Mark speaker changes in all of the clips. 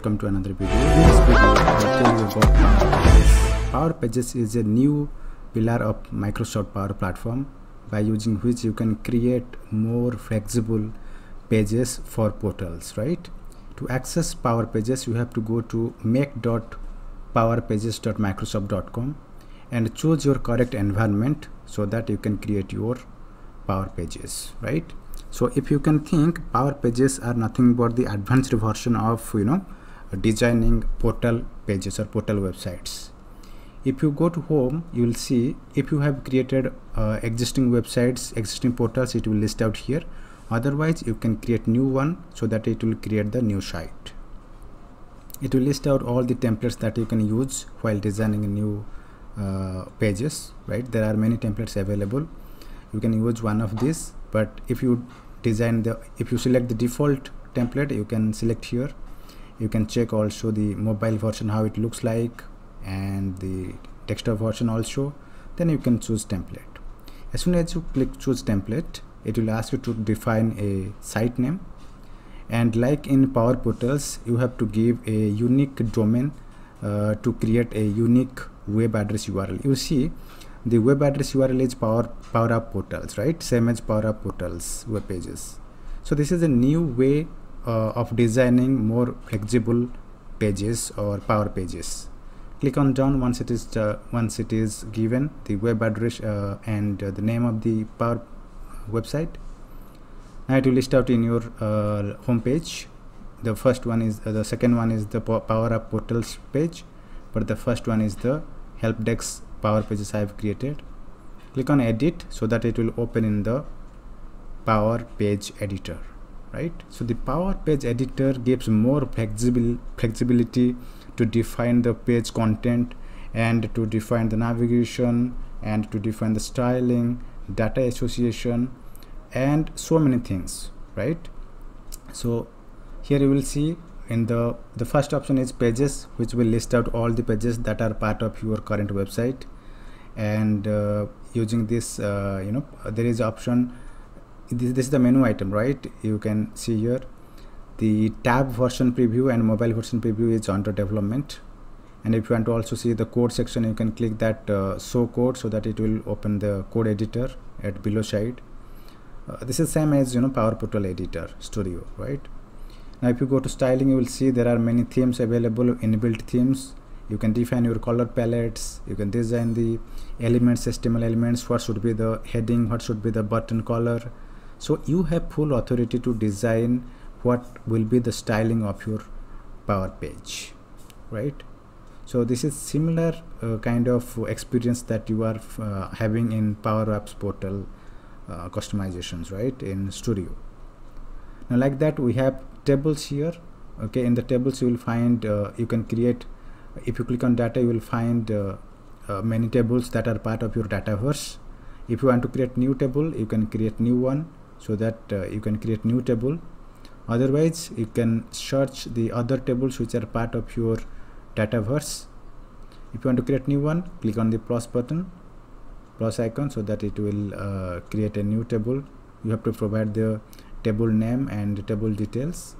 Speaker 1: welcome to another video. In this video, I tell you about Power Pages. Power Pages is a new pillar of Microsoft Power Platform by using which you can create more flexible pages for portals, right? To access Power Pages, you have to go to make.powerpages.microsoft.com and choose your correct environment so that you can create your Power Pages, right? so if you can think power pages are nothing but the advanced version of you know designing portal pages or portal websites. If you go to home you will see if you have created uh, existing websites existing portals it will list out here. Otherwise you can create new one so that it will create the new site. It will list out all the templates that you can use while designing new uh, pages right? There are many templates available. You can use one of these but if you design the if you select the default template you can select here you can check also the mobile version how it looks like and the desktop version also. Then you can choose template. As soon as you click choose template it will ask you to define a site name. And like in power portals you have to give a unique domain uh, to create a unique web address url you see the web address url is power power portals right? Same as power apps portals web pages. So this is a new way uh, of designing more flexible pages or power pages. Click on done once it is uh, once it is given the web address uh, and uh, the name of the power website. Now it will list out in your uh, home page the first one is uh, the second one is the power apps portals page but the first one is the help desk power pages I have created. Click on edit so that it will open in the power page editor right? So the power page editor gives more flexible flexibility to define the page content and to define the navigation and to define the styling data association and so many things right? So here you will see in the the first option is pages which will list out all the pages that are part of your current website. And uh, using this uh, you know there is option this, this is the menu item right? You can see here. The tab version preview and mobile version preview is under development. And if you want to also see the code section you can click that uh, show code so that it will open the code editor at below side. Uh, this is same as you know power portal editor studio right? Now if you go to styling you will see there are many themes available inbuilt themes. You can define your color palettes. You can design the elements html elements. What should be the heading? What should be the button color so you have full authority to design what will be the styling of your power page right? So this is similar uh, kind of experience that you are uh, having in power apps portal uh, customizations right in studio. Now like that we have tables here okay? In the tables you will find uh, you can create if you click on data you will find uh, uh, many tables that are part of your dataverse if you want to create new table you can create new one so that uh, you can create new table. Otherwise you can search the other tables which are part of your dataverse. If you want to create new one click on the plus button plus icon so that it will uh, create a new table. You have to provide the table name and table details.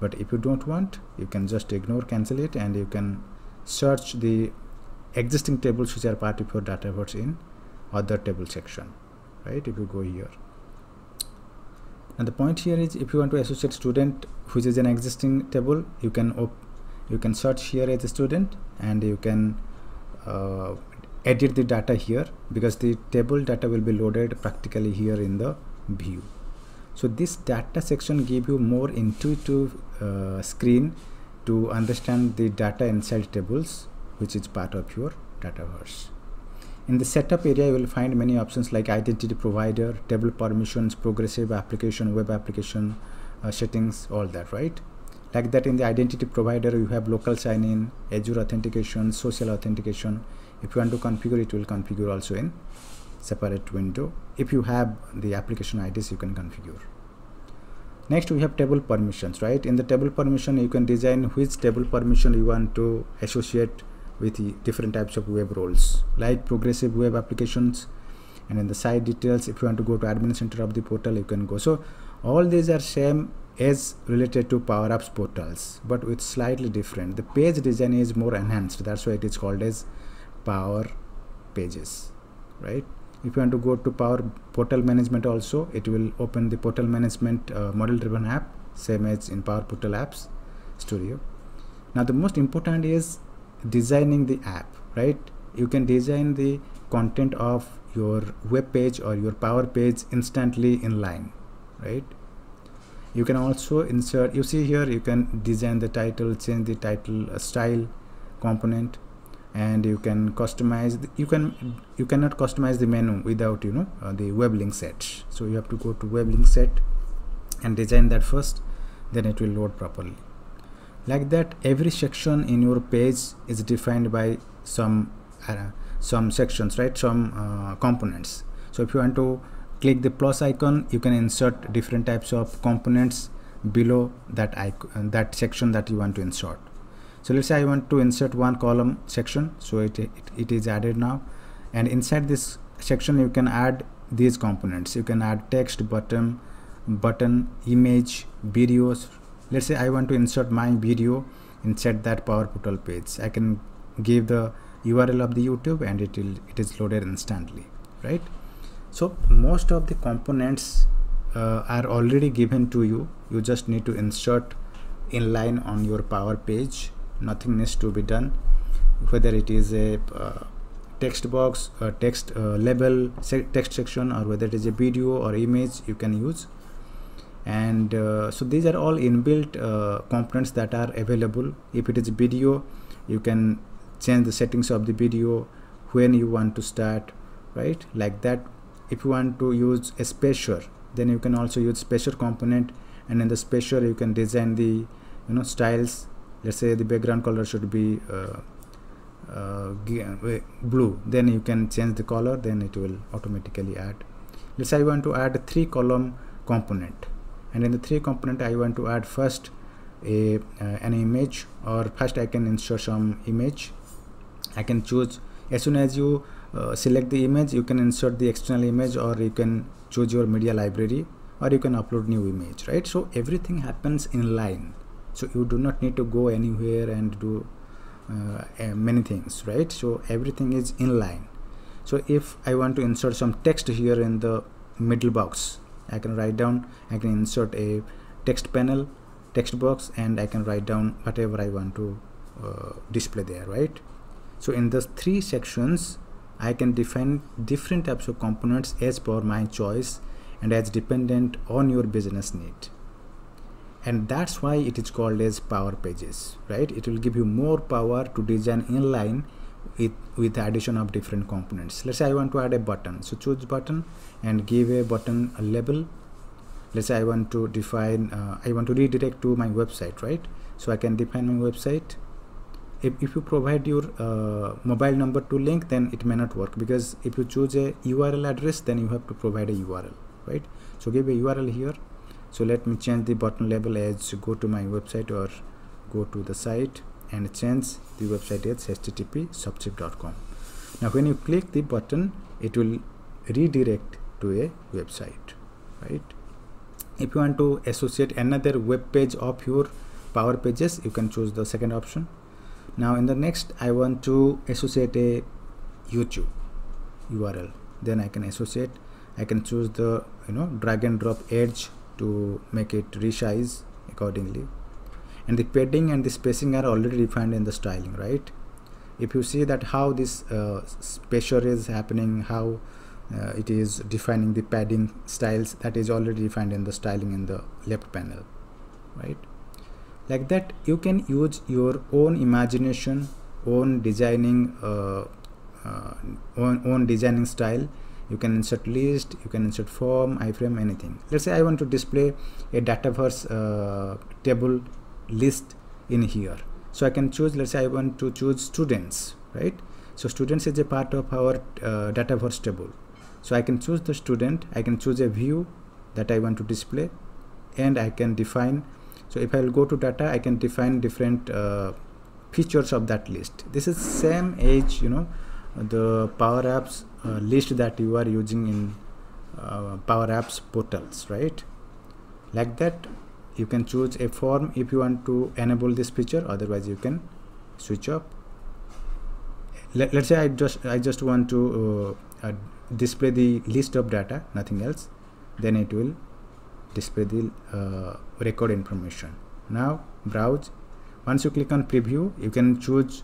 Speaker 1: But if you don't want you can just ignore cancel it and you can search the existing tables which are part of your dataverse in other table section right? If you go here and the point here is if you want to associate student which is an existing table you can you can search here as a student and you can uh, edit the data here because the table data will be loaded practically here in the view. So this data section give you more intuitive uh, screen to understand the data inside tables which is part of your dataverse in the setup area you will find many options like identity provider table permissions progressive application web application uh, settings all that right? Like that in the identity provider you have local sign-in azure authentication social authentication. If you want to configure it will configure also in separate window. If you have the application IDs you can configure. Next we have table permissions right? In the table permission you can design which table permission you want to associate with different types of web roles like progressive web applications and in the site details. If you want to go to admin center of the portal you can go. So all these are same as related to power apps portals but with slightly different. The page design is more enhanced. That's why it is called as power pages right? If you want to go to power portal management also it will open the portal management uh, model driven app same as in power portal apps studio. Now the most important is designing the app right? You can design the content of your web page or your power page instantly in line right? You can also insert you see here you can design the title change the title uh, style component and you can customize the, you can you cannot customize the menu without you know uh, the web link set. So you have to go to web link set and design that first then it will load properly like that every section in your page is defined by some uh, some sections right? Some uh, components. So if you want to click the plus icon you can insert different types of components below that icon that section that you want to insert. So let's say I want to insert one column section. So it, it, it is added now. And inside this section you can add these components. You can add text button button image videos let's say I want to insert my video inside that power portal page. I can give the URL of the YouTube and it will it is loaded instantly right? So most of the components uh, are already given to you. You just need to insert inline on your power page. Nothing needs to be done. Whether it is a uh, text box a text uh, label text section or whether it is a video or image you can use and uh, so these are all inbuilt uh, components that are available. If it is video you can change the settings of the video when you want to start right? Like that if you want to use a spacer then you can also use spacer component. And in the spacer you can design the you know styles. Let's say the background color should be uh, uh, blue. Then you can change the color then it will automatically add. Let's say I want to add three column component and in the three component I want to add first a uh, an image or first I can insert some image. I can choose as soon as you uh, select the image you can insert the external image or you can choose your media library or you can upload new image right? So everything happens in line. So you do not need to go anywhere and do uh, many things right? So everything is in line. So if I want to insert some text here in the middle box I can write down I can insert a text panel text box and I can write down whatever I want to uh, display there right? So in those three sections I can define different types of components as per my choice and as dependent on your business need. And that's why it is called as power pages right? It will give you more power to design inline with with addition of different components. Let's say i want to add a button. So choose button and give a button a label. Let's say i want to define uh, i want to redirect to my website right? So i can define my website. If, if you provide your uh, mobile number to link then it may not work because if you choose a url address then you have to provide a url right? So give a url here. So let me change the button label as go to my website or go to the site and change the website as http softchief.com now when you click the button it will redirect to a website right? If you want to associate another web page of your power pages you can choose the second option. Now in the next i want to associate a youtube url then i can associate. I can choose the you know drag and drop edge to make it resize accordingly and the padding and the spacing are already defined in the styling right? If you see that how this uh, is happening how uh, it is defining the padding styles that is already defined in the styling in the left panel right? Like that you can use your own imagination own designing uh, uh own, own designing style. You can insert list you can insert form iframe anything. Let's say i want to display a dataverse uh, table list in here. So i can choose let's say i want to choose students right? So students is a part of our uh, dataverse table. So i can choose the student i can choose a view that i want to display and i can define so if i will go to data i can define different uh, features of that list. This is same age you know the power apps uh, list that you are using in uh, power apps portals right? Like that you can choose a form if you want to enable this feature otherwise you can switch off. Let, us say I just I just want to uh, uh, display the list of data nothing else then it will display the uh, record information. Now browse. Once you click on preview you can choose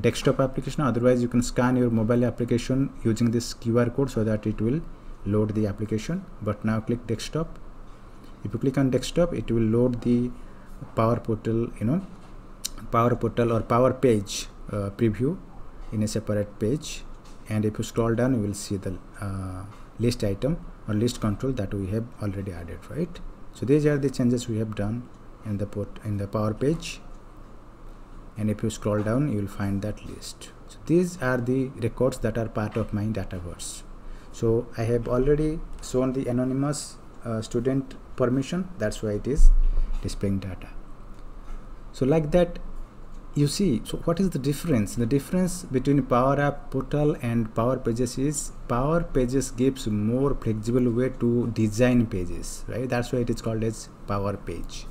Speaker 1: desktop application otherwise you can scan your mobile application using this QR code so that it will load the application. But now click desktop if you click on desktop it will load the power portal you know power portal or power page uh, preview in a separate page. And if you scroll down you will see the uh, list item or list control that we have already added right? So these are the changes we have done in the port in the power page. And if you scroll down you will find that list. So these are the records that are part of my dataverse so i have already shown the anonymous uh, student permission that's why it is displaying data. So like that you see so what is the difference? The difference between power app portal and power pages is power pages gives more flexible way to design pages right? That's why it is called as power page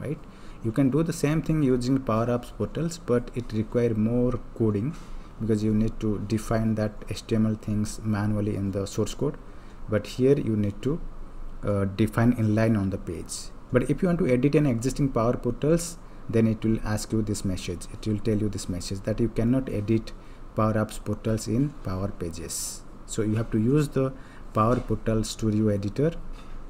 Speaker 1: right? You can do the same thing using power apps portals but it require more coding because you need to define that html things manually in the source code. But here you need to uh, define inline on the page. But if you want to edit an existing power portals then it will ask you this message. It will tell you this message that you cannot edit power apps portals in power pages. So you have to use the power portal studio editor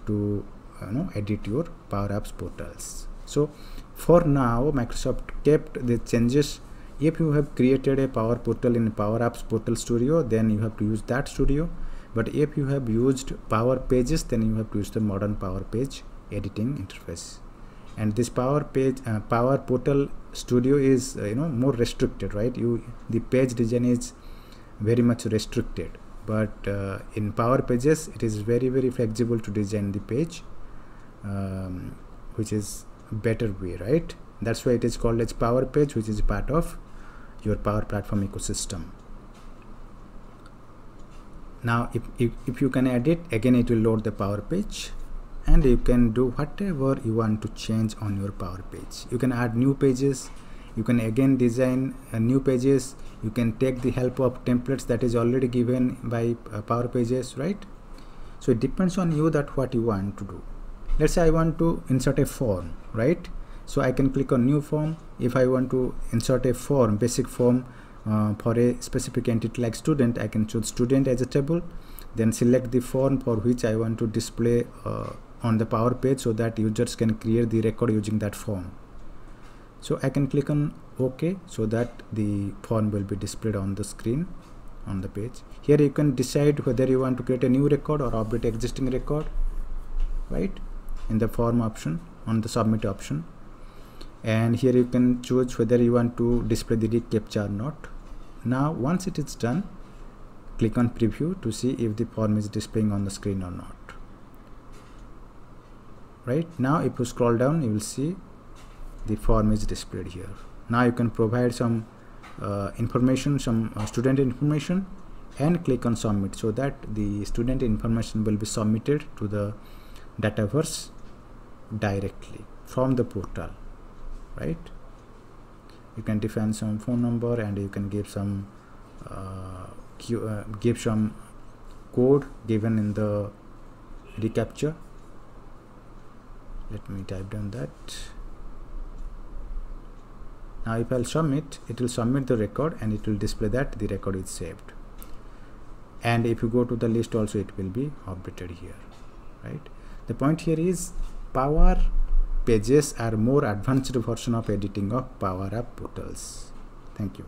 Speaker 1: to you know edit your power apps portals. So for now microsoft kept the changes. If you have created a power portal in power apps portal studio then you have to use that studio but if you have used power pages then you have to use the modern power page editing interface. And this power page uh, power portal studio is uh, you know more restricted right? You the page design is very much restricted. But uh, in power pages it is very very flexible to design the page um, which is better way right? That's why it is called as power page which is part of your power platform ecosystem now if, if, if you can edit again it will load the power page and you can do whatever you want to change on your power page. You can add new pages. You can again design uh, new pages. You can take the help of templates that is already given by uh, power pages right? So it depends on you that what you want to do. Let's say I want to insert a form right? So I can click on new form. If I want to insert a form basic form uh, for a specific entity like student I can choose student as a table then select the form for which I want to display uh, on the power page so that users can create the record using that form. So I can click on OK so that the form will be displayed on the screen on the page. Here you can decide whether you want to create a new record or update existing record right in the form option on the submit option. And here you can choose whether you want to display the reCAPTCHA or not now once it is done click on preview to see if the form is displaying on the screen or not. Right? Now if you scroll down you will see the form is displayed here. Now you can provide some uh, information some uh, student information and click on submit so that the student information will be submitted to the dataverse directly from the portal. Right you can define some phone number and you can give some uh, uh, give some code given in the reCAPTCHA. Let me type down that. Now if I'll submit it will submit the record and it will display that the record is saved. And if you go to the list also it will be updated here right? The point here is Power Pages are more advanced version of editing of Power App portals. Thank you.